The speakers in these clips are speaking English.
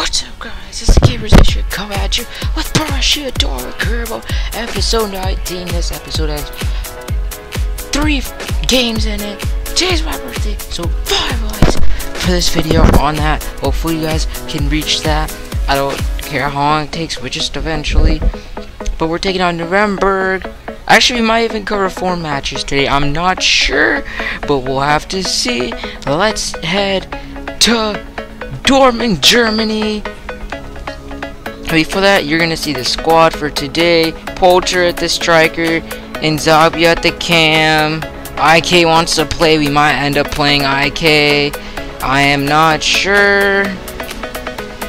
What's up guys, it's the Gamers Nation coming at you with Dortmund Turbo episode 19. This episode has three games in it. Today's my birthday, so five likes for this video on that. Hopefully you guys can reach that. I don't care how long it takes, we just eventually. But we're taking on Nuremberg. Actually, we might even cover four matches today. I'm not sure, but we'll have to see. Let's head to Dortmund, Germany. Before that, you're gonna see the squad for today. Poulter at the striker, Inzaghi at the cam. IK wants to play. We might end up playing IK. I am not sure.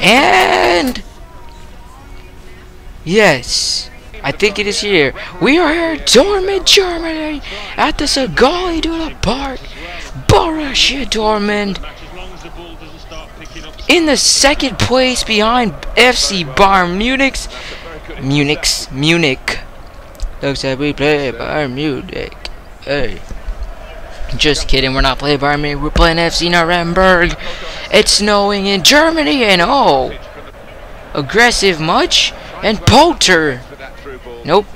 And yes, I think it is here. We are here, Dortmund, Germany, at the Signal Iduna Park. Borussia Dortmund in the second place behind FC Bayern Munich. Munich, Munich. Looks like we play Bayern Munich. Hey. Just kidding, we're not playing Bayern Munich, we're playing FC Nuremberg. It's snowing in Germany and oh. Aggressive much? And Poulter. Nope.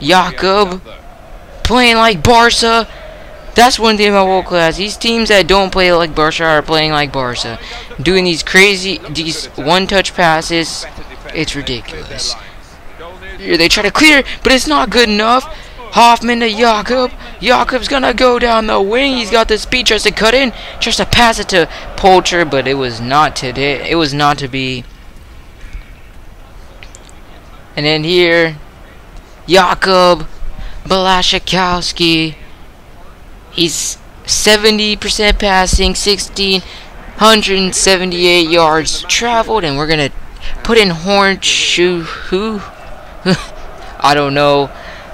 Jakob. Playing like Barca. That's one thing about world class. These teams that don't play like Barca are playing like Barca. Doing these crazy, these one-touch passes. It's ridiculous. They try to clear, but it's not good enough. Hoffman to Jakob. Jakob's gonna go down the wing. He's got the speed, tries to cut in, tries to pass it to Poulter, but it was not today. It was not to be. And then here, Jakob, Blaszczykowski. He's 70% passing, 1678 yards traveled, and we're gonna put in Hornschuh. Who? I don't know.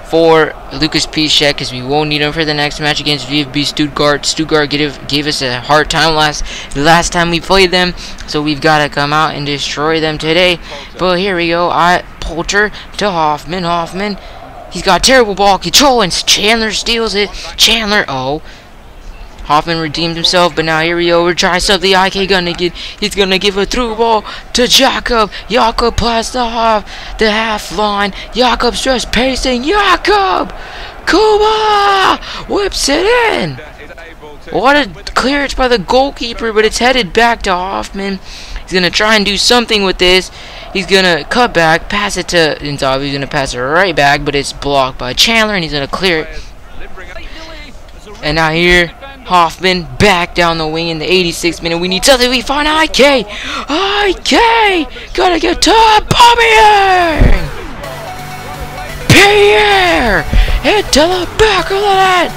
For Lucas Piszczek, because we won't need him for the next match against VfB Stuttgart. Stuttgart gave, gave us a hard time last last time we played them, so we've got to come out and destroy them today. But here we go. I Poulter to Hoffman. Hoffman He's got terrible ball control, and Chandler steals it. Chandler, oh. Hoffman redeemed himself, but now here we go. We're trying something. IK gonna get. He's gonna give a through ball to Jakob. Jakob past the half, the half line. Jakob's just pacing. Jakob, Kuma whips it in. What a clearance by the goalkeeper, but it's headed back to Hoffman. He's gonna try and do something with this. He's gonna cut back, pass it to Inzaghi. He's gonna pass it right back, but it's blocked by Chandler, and he's gonna clear it. And now here, Hoffman back down the wing in the 86th minute. We need something. We find IK. IK gotta get to Aubameyang. Pierre into the back of the net,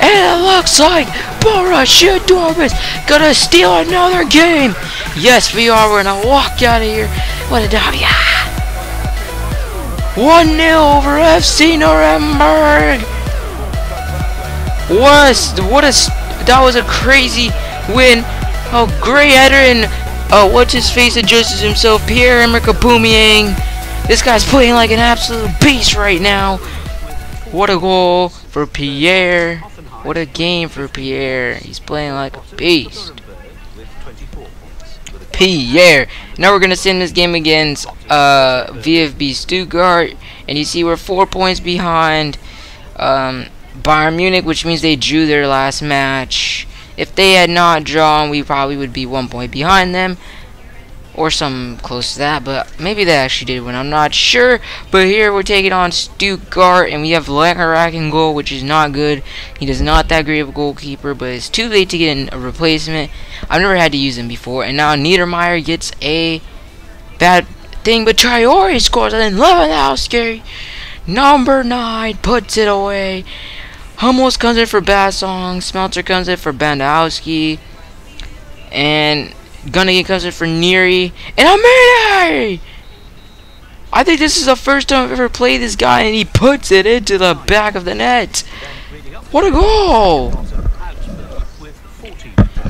and it looks like Borussia Dortmund gonna steal another game. Yes, we are. We're gonna walk out of here. What a W. 1-0 over FC Nuremberg. What a, what a, that was a crazy win. Oh, great header and, uh, what's his face adjusts himself, Pierre-Emerick Aubameyang. This guy's playing like an absolute beast right now. What a goal for Pierre. What a game for Pierre. He's playing like a beast. Pierre. Now we're going to send this game against uh, VFB Stuttgart. And you see we're four points behind um, Bayern Munich, which means they drew their last match. If they had not drawn, we probably would be one point behind them or some close to that, but maybe they actually did win. I'm not sure. But here we're taking on Stuttgart, and we have Langerak in goal, which is not good. He does not that great of a goalkeeper, but it's too late to get a replacement. I've never had to use him before, and now Niedermeier gets a bad thing, but Traore scores, and then Lewandowski, number nine, puts it away. Hummels comes in for Bassong, Schmelzer comes in for Bandowski, and Gundogan comes in for Neri. And Amine! I think this is the first time I've ever played this guy and he puts it into the back of the net. What a goal!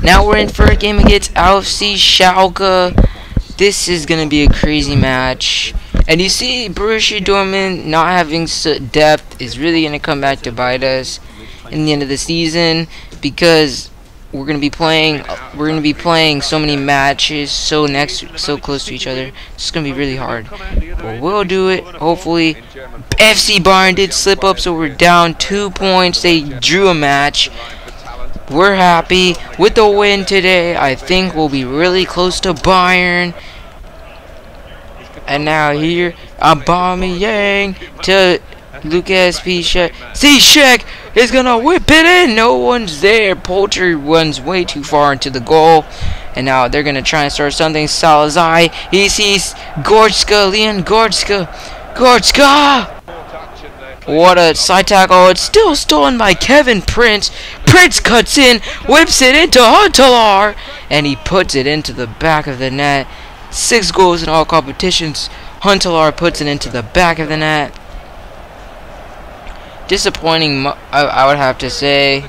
Now we're in for a game against AFC Schalke. This is going to be a crazy match. And you see, Borussia Dortmund not having depth is really going to come back to bite us in the end of the season because we're gonna be playing we're gonna be playing so many matches so next so close to each other. It's gonna be really hard. But we'll do it. Hopefully FC Bayern did slip up so we're down two points. They drew a match. We're happy with the win today. I think we'll be really close to Bayern. And now here Aubameyang to Lucas Piszczek. Ziyech is gonna whip it in. No one's there. Poulter runs way too far into the goal. And now they're gonna try and start something. Salazar. He sees Goretzka. Leon Goretzka. Goretzka! What a side tackle. It's still stolen by Kevin Prince. Prince cuts in, whips it into Huntelaar, and he puts it into the back of the net. Six goals in all competitions. Huntelaar puts it into the back of the net disappointing, I, would have to say.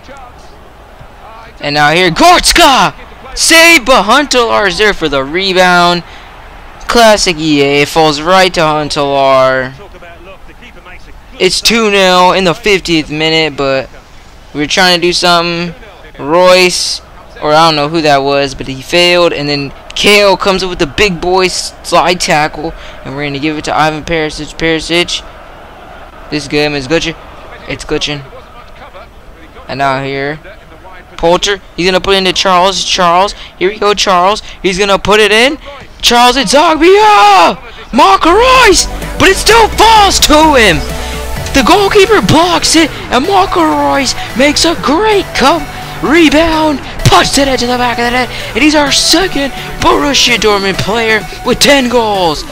And now here, Goretzka! Save, but Huntelaar is there for the rebound. Classic EA falls right to Huntelaar. It's 2-0 in the 50th minute, but we were trying to do something. Reus, or I don't know who that was, but he failed. And then Kale comes up with the big boy slide tackle. And we're going to give it to Ivan Perisic. Perisic. This game is good. It's glitching. And now here. Poulter. He's going to put it into Charles. Charles. Here we go, Charles. He's going to put it in. Charles it's Zagbia! Marco Reus! But it still falls to him. The goalkeeper blocks it. And Marco Reus makes a great come rebound. Puts it into the back of the net. And he's our second Borussia Dortmund player with 10 goals.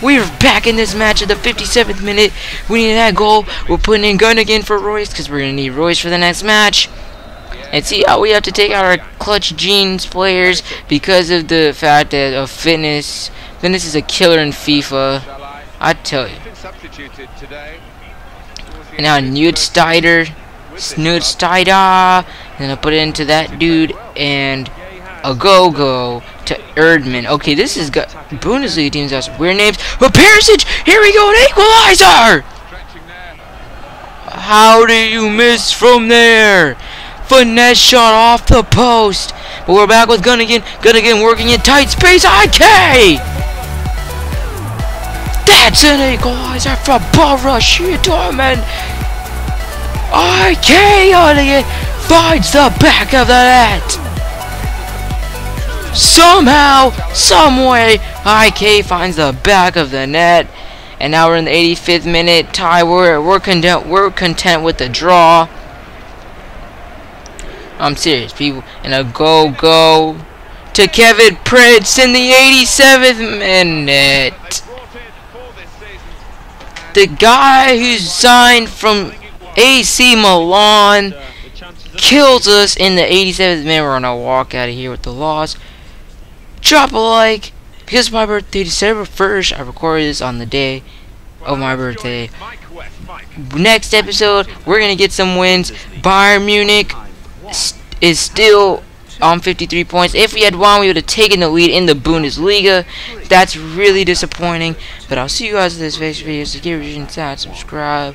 We're back in this match at the 57th minute. We need that goal. We're putting in Gundogan for Reus because we're going to need Reus for the next match. And see how we have to take out our clutch jeans players because of the fact that of fitness. Fitness is a killer in FIFA. I tell you. And now Newt Steiner. Snoot Steiner. And I put it into that dude and a go-go to Erdmann. Okay, this is got Bundesliga teams has weird names. But Perisic, here we go, an equalizer! How do you miss from there? Finesse shot off the post. But we're back with Gundogan. Gundogan working in tight space. IK! That's an equalizer for Borussia Dortmund. IK Gundogan finds the back of the net. Somehow, someway, IK finds the back of the net. And now we're in the 85th minute tie. We're, we're, content, we're content with the draw. I'm serious, people. And a go-go to Kevin Prince in the 87th minute. The guy who's signed from AC Milan kills us in the 87th minute. We're to walk out of here with the loss drop a like because my birthday December 1st I recorded this on the day of my birthday. Next episode we're gonna get some wins. Bayern Munich is still on 53 points. If we had won we would have taken the lead in the Bundesliga. That's really disappointing but I'll see you guys in this next video so give a shout subscribe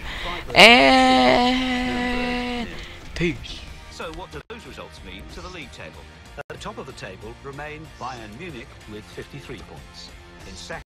and peace. So what do those results mean to the league table at the top of the table remain Bayern Munich with 53 points. In second